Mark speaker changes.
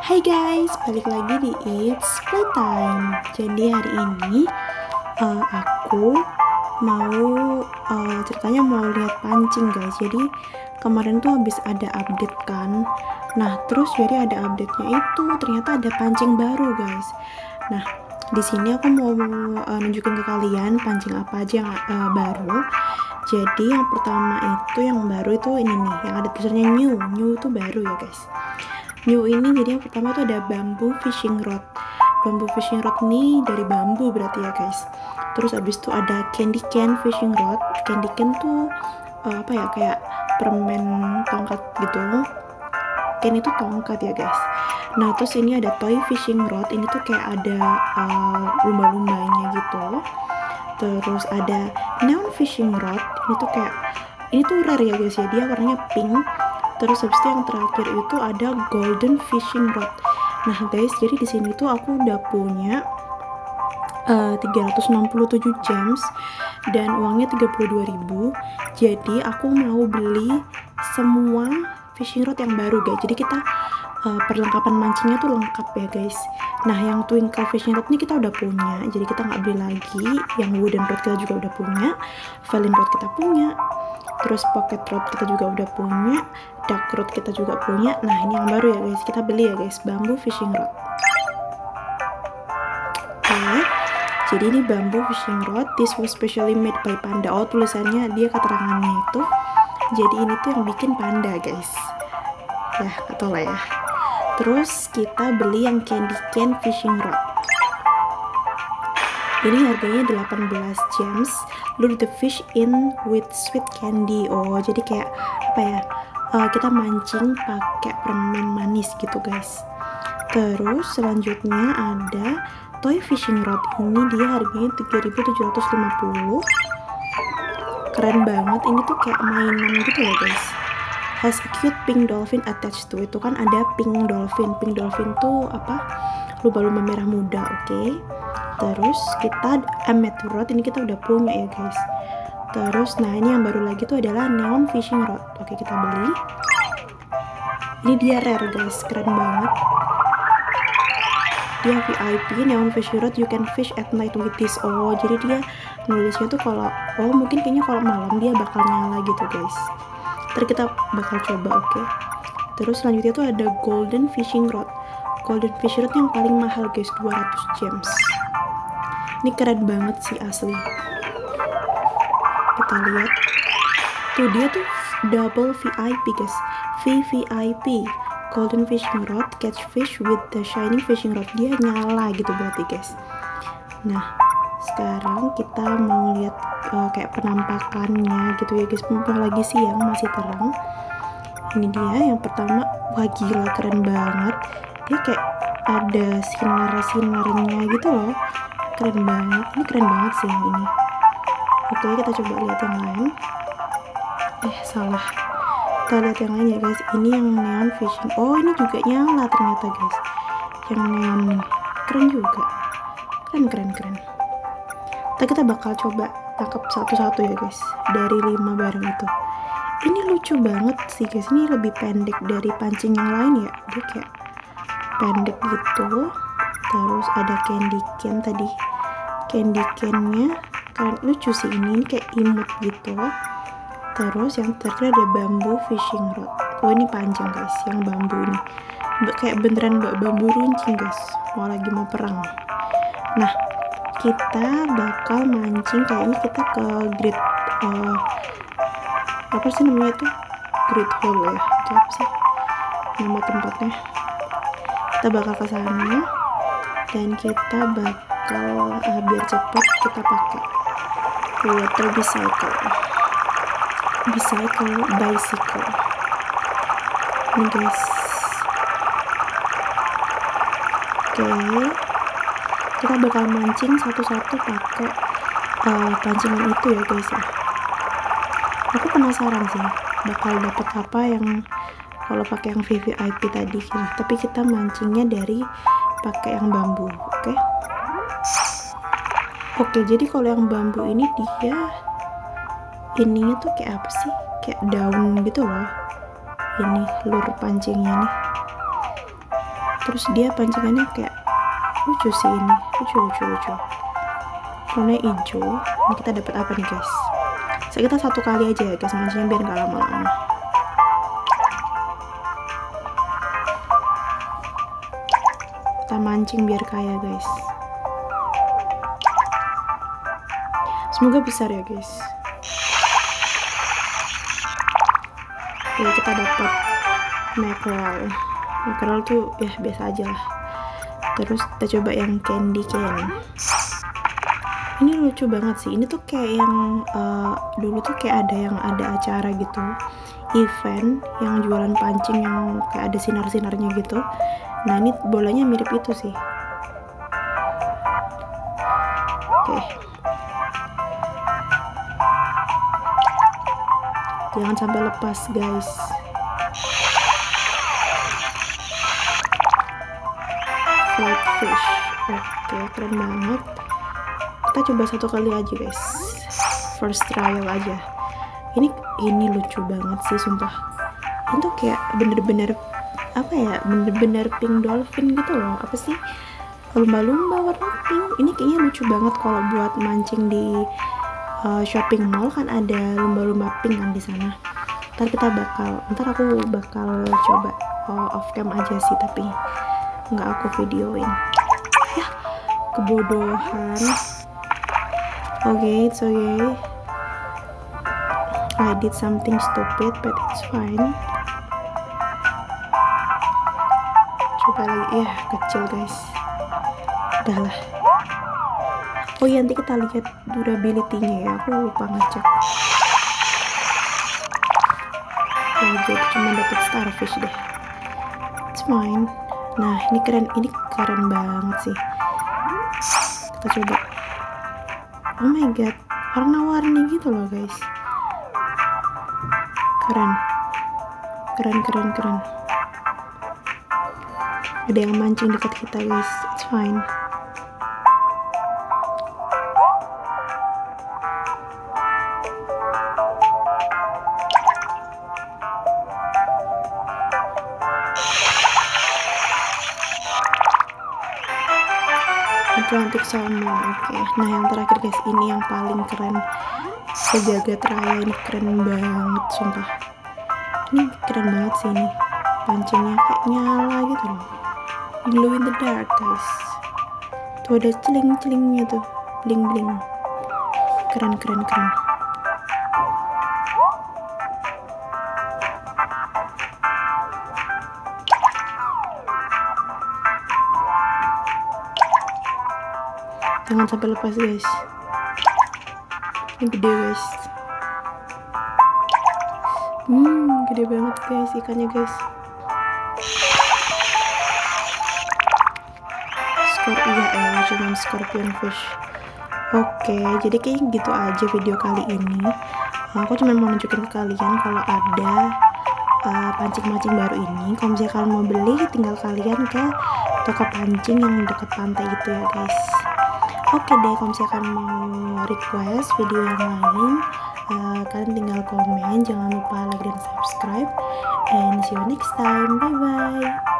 Speaker 1: Hai guys, balik lagi di It's Playtime. Jadi hari ini uh, aku mau uh, ceritanya mau lihat pancing guys. Jadi kemarin tuh habis ada update kan. Nah terus jadi ada update-nya itu ternyata ada pancing baru guys. Nah di sini aku mau uh, nunjukin ke kalian pancing apa aja yang uh, baru. Jadi yang pertama itu yang baru itu ini nih, yang ada tulisannya new. New itu baru ya guys new ini jadi yang pertama itu ada bambu fishing rod. Bambu fishing rod ini dari bambu berarti ya guys. Terus abis itu ada candy can fishing rod. Candy can tuh uh, apa ya kayak permen tongkat gitu. Can itu tongkat ya guys. Nah terus ini ada toy fishing rod. Ini tuh kayak ada uh, lumba-lumbanya gitu. Terus ada neon fishing rod. Ini tuh kayak ini tuh rare ya guys ya. Dia warnanya pink terus habis itu yang terakhir itu ada golden fishing rod. Nah guys jadi di sini tuh aku udah punya uh, 367 gems dan uangnya 32.000 jadi aku mau beli semua fishing rod yang baru guys. Jadi kita uh, perlengkapan mancingnya tuh lengkap ya guys. Nah yang twinkle fishing rod ini kita udah punya. Jadi kita nggak beli lagi. Yang wooden rod kita juga udah punya. Felin rod kita punya terus pocket rod kita juga udah punya dark rod kita juga punya. Nah ini yang baru ya guys. Kita beli ya guys. Bambu fishing rod. Oke. Jadi ini bambu fishing rod. This was specially made by panda. Oh tulisannya dia keterangannya itu. Jadi ini tuh yang bikin panda guys. Ya atau lah ya. Terus kita beli yang candy can fishing rod ini harganya 18 gems. Lure the fish in with sweet candy. Oh jadi kayak apa ya uh, kita mancing pakai permen manis gitu guys. Terus selanjutnya ada toy fishing rod. Ini dia harganya 3750 keren banget. Ini tuh kayak mainan gitu ya guys. Has a cute pink dolphin attached to itu kan ada pink dolphin. Pink dolphin tuh apa? Lumba-lumba merah muda oke. okay? Terus kita amateur rod ini kita udah punya ya guys. Terus nah ini yang baru lagi tuh adalah neon fishing rod. Oke kita beli. Ini dia rare guys. Keren banget. Dia VIP neon fishing rod. You can fish at night with this. Oh jadi dia nulisnya tuh kalau oh mungkin kayaknya kalau malam dia bakal nyala gitu guys. Ntar kita bakal coba oke. Okay? terus selanjutnya tuh ada golden fishing rod. Golden fishing rod yang paling mahal guys. 200 gems ini keren banget sih asli. Kita lihat. Tuh dia tuh double VIP guys. VVIP golden fishing rod catch fish with the shining fishing rod. Dia nyala gitu berarti guys. Nah sekarang kita mau lihat uh, kayak penampakannya gitu ya guys. Mumpung lagi siang masih terang. Ini dia yang pertama. Wah gila keren banget. Dia kayak ada sinar-sinarnya gitu loh keren banget. Ini keren banget sih yang ini. Oke kita coba lihat yang lain. Eh salah. Kita lihat yang lain ya guys. Ini yang neon fishing oh ini juga nyala ternyata guys. Yang neon nih keren juga. Keren keren keren. Kita kita bakal coba tangkap satu-satu ya guys. Dari lima barang itu. Ini lucu banget sih guys. Ini lebih pendek dari pancing yang lain ya. Dia kayak pendek gitu. Terus ada candy can tadi candy cannya keren lucu sih ini, kayak imut gitu. Terus yang terakhir ada bambu fishing rod. Oh ini panjang guys. Yang bambu ini. Kayak beneran bambu runcing guys. Mau lagi mau perang. Nah kita bakal mancing kayaknya kita ke grid uh, apa sih namanya itu? Grid hole ya. Itu apa sih? Nama tempatnya. Kita bakal ke sana. Dan kita bakal uh, biar cepat kita pakai water bicycle bicycle bicycle. Ini guys. Oke. Okay. kita bakal mancing satu-satu pakai uh, pancingan itu ya guys ya. Aku penasaran sih bakal dapet apa yang kalau pakai yang VVIP tadi. Nah, tapi kita mancingnya dari pakai yang bambu oke? okay? Oke jadi kalau yang bambu ini dia ininya tuh kayak apa sih? Kayak daun gitu loh. Ini lur pancingnya nih. Terus dia pancingannya kayak lucu sih ini. Lucu lucu lucu. Warna hijau. Ini kita dapat apa nih guys? Saya kita satu kali aja ya guys mancingnya biar nggak lama-lama. Kita mancing biar kaya guys semoga besar ya guys. Oke kita dapat mackerel. Mackerel tuh ya biasa aja lah. Terus kita coba yang candy cane. Ini lucu banget sih. Ini tuh kayak yang uh, dulu tuh kayak ada yang ada acara gitu. Event yang jualan pancing yang kayak ada sinar-sinarnya gitu. Nah ini bolanya mirip itu sih. Oke jangan sampai lepas guys. Flatfish. Oke keren banget. Kita coba satu kali aja guys. First trial aja. Ini ini lucu banget sih sumpah. Ini tuh kayak bener-bener apa ya bener-bener pink dolphin gitu loh. Apa sih? Lumba-lumba warna pink. Ini kayaknya lucu banget kalau buat mancing di uh, shopping mall kan ada lumba-lumba pink kan di sana. Ntar kita bakal ntar aku bakal coba uh, off cam aja sih tapi nggak aku videoin. Ya kebodohan. Oke okay, it's okay. I did something stupid but it's fine. Coba lagi. Ya kecil guys. Udahlah oh iya nanti kita lihat durability-nya ya. Aku lupa ngecek. Ya jadi cuma dapat starfish deh. It's fine. Nah ini keren. Ini keren banget sih. Kita coba. Oh my god. Warna-warni gitu loh guys. Keren. Keren keren keren. Ada yang mancing dekat kita guys. It's fine Atlantic Salmon oke. Okay. nah yang terakhir guys ini yang paling keren. Sejagat raya ini keren banget sumpah. Ini keren banget sih ini. Pancingnya kayak nyala gitu loh. Glow in the dark guys. Tuh ada celing-celingnya tuh. Bling-bling. Keren keren keren jangan sampai lepas guys. Ini gede guys. Hmm gede banget guys ikannya guys. Skor iya eh cuman scorpion fish. Oke jadi kayak gitu aja video kali ini. Aku cuma mau nunjukin ke kalian kalau ada uh, pancing-pancing baru ini. Kalau misalnya kalian mau beli tinggal kalian ke toko pancing yang dekat pantai gitu ya guys oke deh kalau misalkan mau request video yang lain uh, kalian tinggal komen. Jangan lupa like dan subscribe. And see you next time. Bye bye